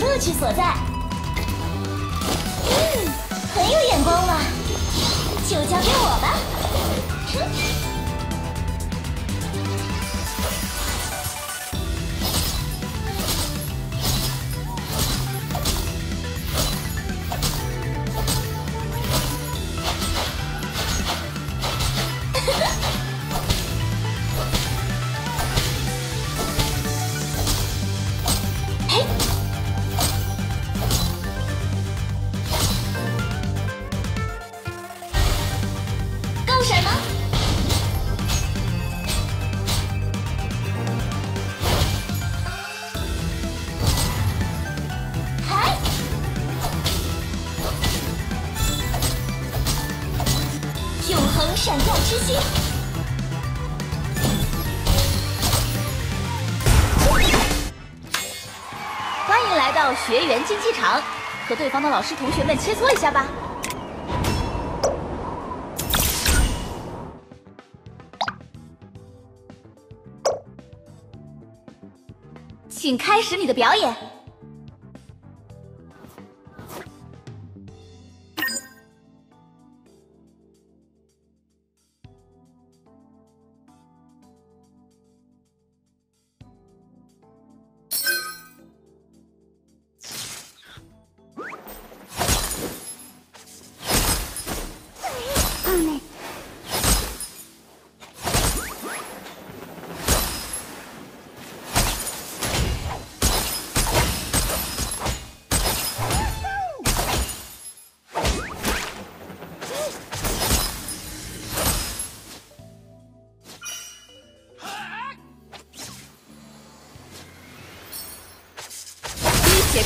乐趣所在。嗯，很有眼光嘛，就交给我吧。闪耀之心，欢迎来到学员竞技场，和对方的老师同学们切磋一下吧。请开始你的表演。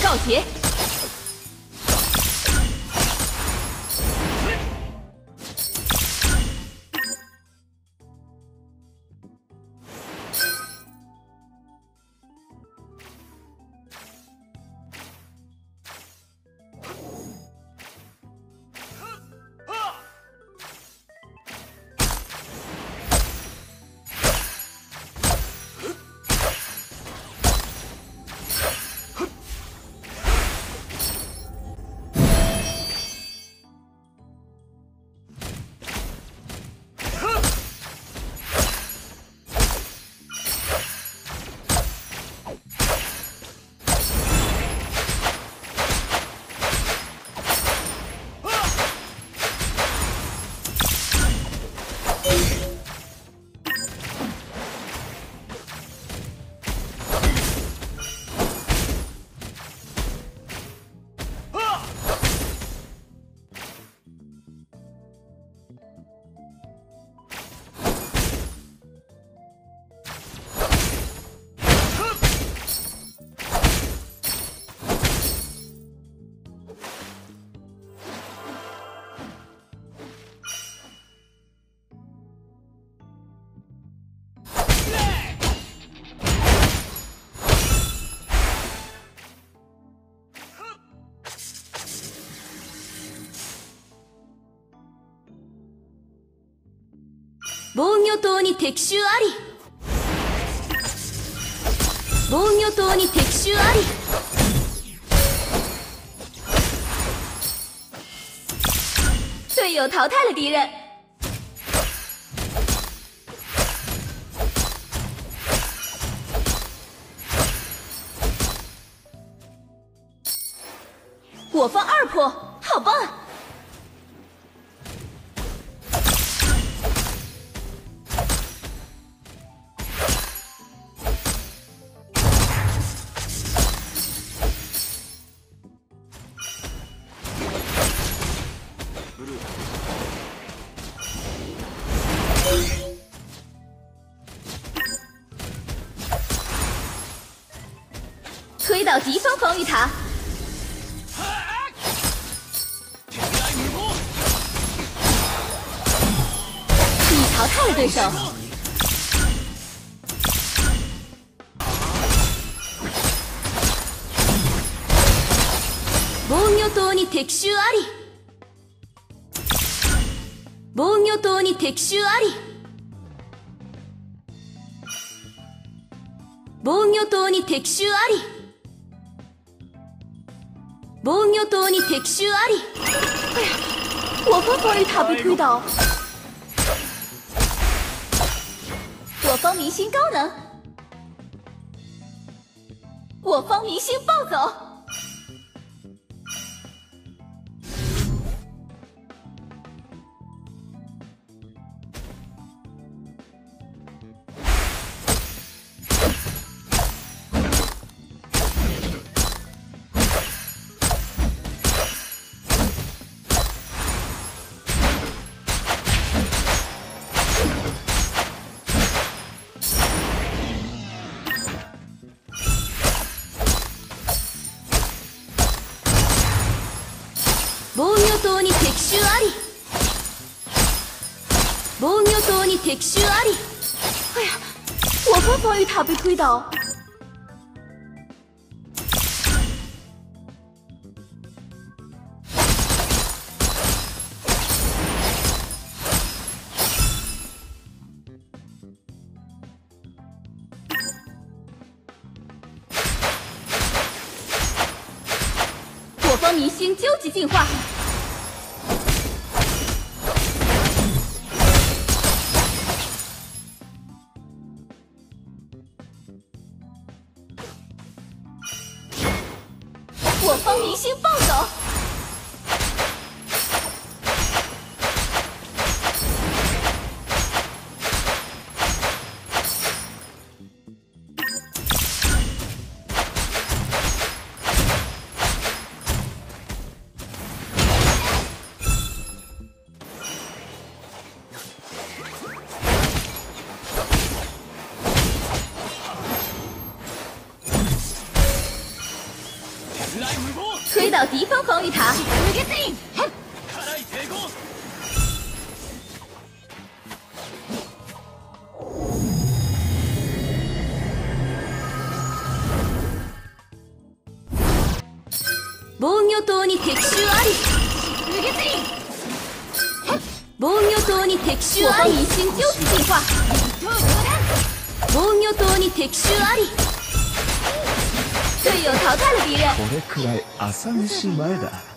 告捷。防御塔に敵襲あり防御塔に敵襲あり队友淘汰了敌人。我方二破，好棒！ 推倒敌方防御塔，你淘汰了对手。防御塔に敵襲あり。防御塔に敵襲あり。防御塔に敵襲あり。防御塔に敵襲あり。我方防御塔被推倒。我方明星高能，我方明星暴走。防御塔に敵襲あり防御塔に敵襲あり哎呀，我方防御塔被推倒。明星究极进化。推倒敌方防御塔。防御塔に敵襲あり。防御塔に敵襲あり。我方明星究极进化。防御塔に敵襲あり。これくらい朝飯前だ。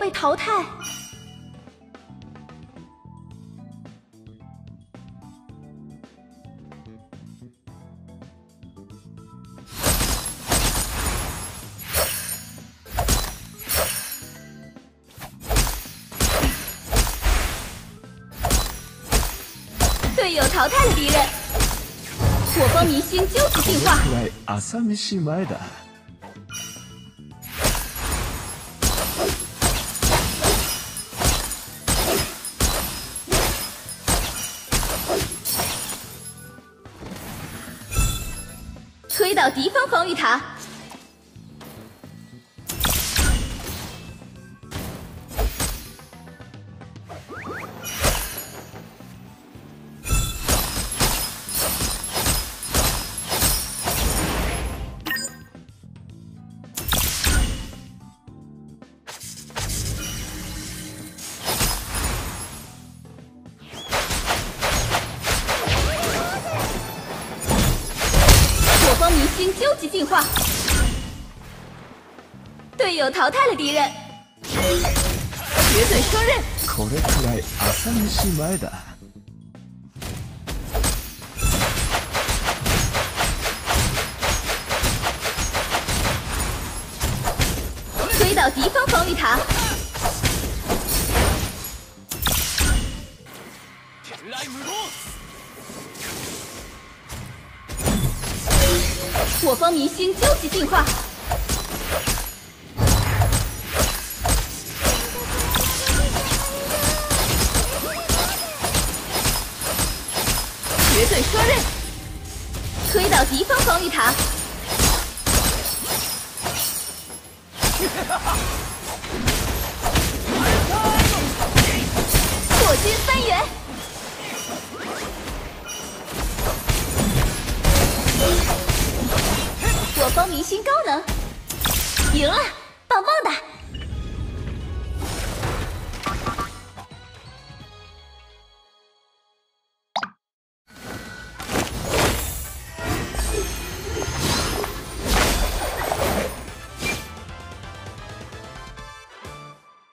被淘汰。队友淘汰了敌人，我方明星究极进化。くらい朝飯前だ推倒敌方防御塔。 我方明星究极进化，队友淘汰了敌人，绝对双刃。これくらい朝飯前だ推倒敌方防御塔。 我方明星究极进化，绝对双刃，推倒敌方防御塔，破军三元。方明星高能，赢了，棒棒的。